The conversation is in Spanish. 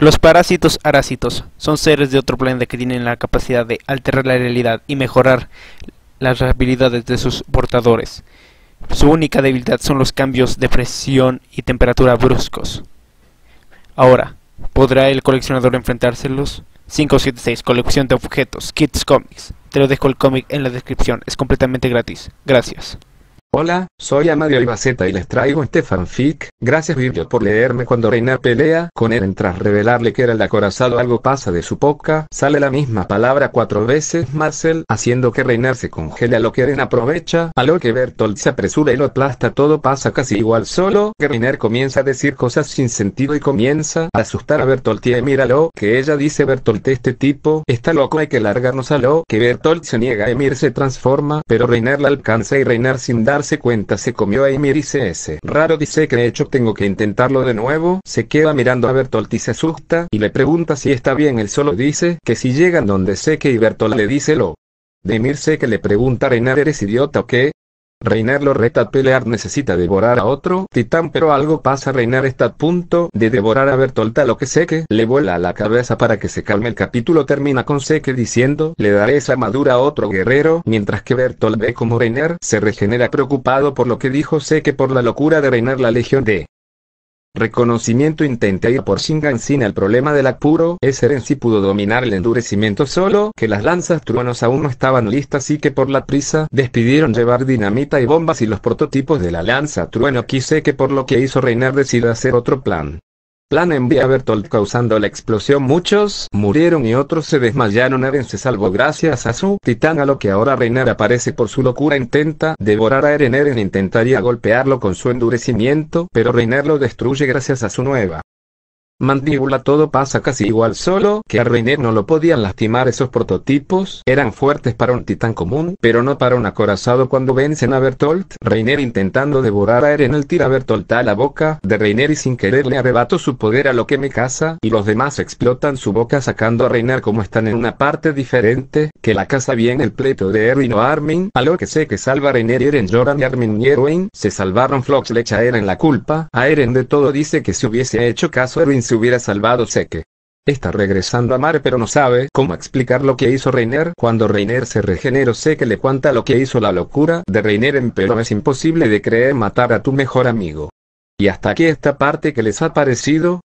Los parásitos arásitos son seres de otro planeta que tienen la capacidad de alterar la realidad y mejorar las habilidades de sus portadores. Su única debilidad son los cambios de presión y temperatura bruscos. Ahora, ¿podrá el coleccionador enfrentárselos? 576 Colección de objetos, Kids Comics. Te lo dejo el cómic en la descripción, es completamente gratis. Gracias. Hola, soy Amadio Ibaceta y les traigo este fanfic. Gracias Biblio por leerme cuando Reina pelea con Eren tras revelarle que era el acorazado. Algo pasa de su boca, sale la misma palabra cuatro veces Marcel, haciendo que Reinar se congele. A lo que Eren aprovecha, a lo que Bertolt se apresura y lo aplasta todo pasa casi igual. Solo, que Reiner comienza a decir cosas sin sentido y comienza a asustar a Bertolt y míralo, que ella dice Bertolt este tipo, está loco hay que largarnos a lo que Bertolt se niega Emir se transforma, pero Reiner la alcanza y Reinar sin dar se cuenta se comió a Ymir y ese. Raro dice que de hecho tengo que intentarlo de nuevo, se queda mirando a Bertolt y se asusta, y le pregunta si está bien. Él solo dice que si llegan donde sé que y Bertolt le dice lo. De Ymir sé que le pregunta a eres idiota o qué, Reiner lo reta pelear necesita devorar a otro titán pero algo pasa Reiner está a punto de devorar a Bertolta lo que Seke le vuela a la cabeza para que se calme el capítulo termina con Seke diciendo le daré esa armadura a otro guerrero mientras que Bertolt ve como Reiner se regenera preocupado por lo que dijo Seke por la locura de Reiner la legión de Reconocimiento intenta ir por Shingansin el problema del apuro es Eren si pudo dominar el endurecimiento solo que las lanzas truenos aún no estaban listas y que por la prisa despidieron llevar dinamita y bombas y los prototipos de la lanza trueno quise que por lo que hizo Reinar decida hacer otro plan. Plan envía a Bertolt causando la explosión. Muchos murieron y otros se desmayaron. Eren se salvó gracias a su titán a lo que ahora Reinar aparece por su locura. Intenta devorar a Eren. Eren intentaría golpearlo con su endurecimiento pero Reinar lo destruye gracias a su nueva mandíbula todo pasa casi igual solo que a Reiner no lo podían lastimar. Esos prototipos, eran fuertes para un titán común, pero no para un acorazado. Cuando vencen a Bertolt, Reiner intentando devorar a Eren el tira a Bertolt a la boca de Reiner y sin querer le arrebato su poder a lo que me casa, y los demás explotan su boca sacando a Reiner como están en una parte diferente, que la casa bien el pleito de Erwin o Armin, a lo que sé que salva a Reiner y Eren Joran y Armin y Erwin, se salvaron. Flox le echa a Eren la culpa, a Eren de todo dice que si hubiese hecho caso Erwin se hubiera salvado Seke. Está regresando a Mare pero no sabe cómo explicar lo que hizo Reiner. Cuando Reiner se regeneró Seke le cuenta lo que hizo la locura de Reiner en pero es imposible de creer matar a tu mejor amigo. Y hasta aquí esta parte que les ha parecido,